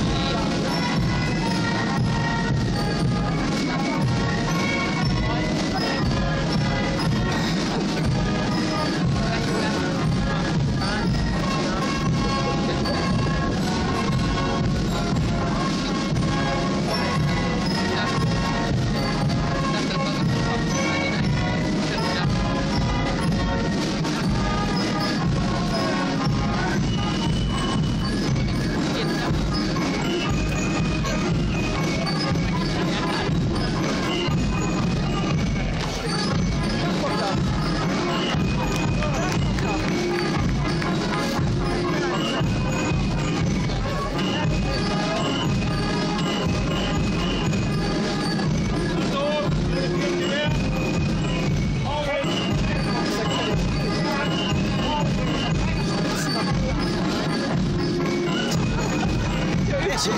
Yeah. Ecce,